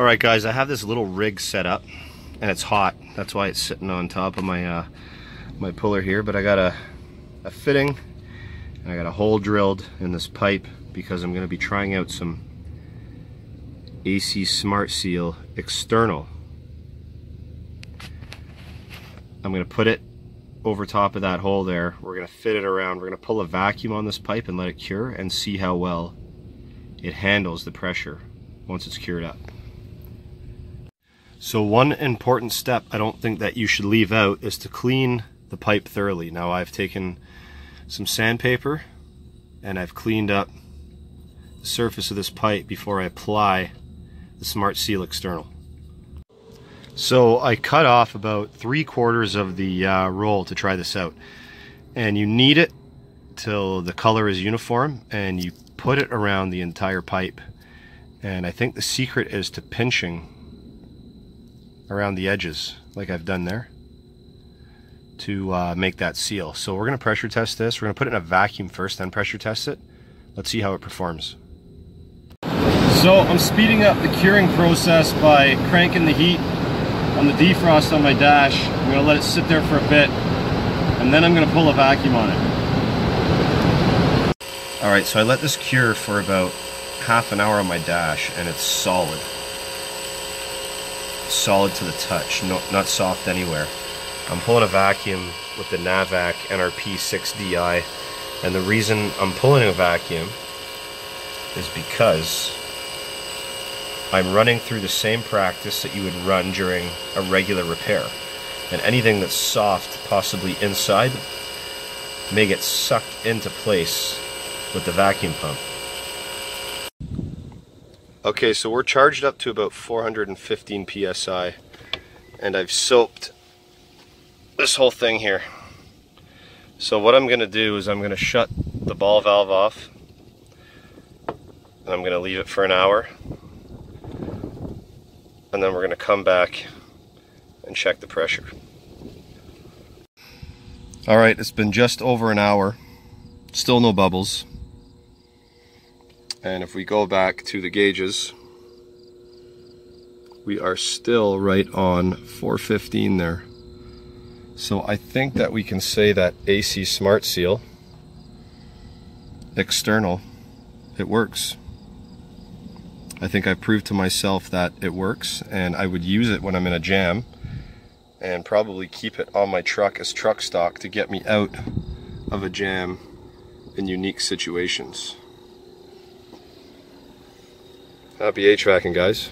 All right, guys, I have this little rig set up, and it's hot. That's why it's sitting on top of my uh, my puller here. But I got a, a fitting, and I got a hole drilled in this pipe because I'm going to be trying out some AC Smart Seal external. I'm going to put it over top of that hole there. We're going to fit it around. We're going to pull a vacuum on this pipe and let it cure and see how well it handles the pressure once it's cured up. So one important step I don't think that you should leave out is to clean the pipe thoroughly. Now I've taken some sandpaper and I've cleaned up the surface of this pipe before I apply the Smart Seal external. So I cut off about three quarters of the uh, roll to try this out. And you knead it till the color is uniform and you put it around the entire pipe. And I think the secret is to pinching around the edges like I've done there to uh, make that seal. So we're going to pressure test this. We're going to put it in a vacuum first, then pressure test it. Let's see how it performs. So I'm speeding up the curing process by cranking the heat on the defrost on my dash. I'm going to let it sit there for a bit and then I'm going to pull a vacuum on it. Alright, so I let this cure for about half an hour on my dash and it's solid. Solid to the touch, no, not soft anywhere. I'm pulling a vacuum with the Navac NRP 6DI and the reason I'm pulling a vacuum is because I'm running through the same practice that you would run during a regular repair. And anything that's soft, possibly inside, may get sucked into place with the vacuum pump. Okay, so we're charged up to about 415 psi, and I've soaped this whole thing here. So what I'm going to do is I'm going to shut the ball valve off, and I'm going to leave it for an hour, and then we're going to come back and check the pressure. Alright, it's been just over an hour, still no bubbles. And if we go back to the gauges, we are still right on 415 there. So I think that we can say that AC Smart Seal, external, it works. I think I proved to myself that it works and I would use it when I'm in a jam and probably keep it on my truck as truck stock to get me out of a jam in unique situations. Happy HVACing, guys.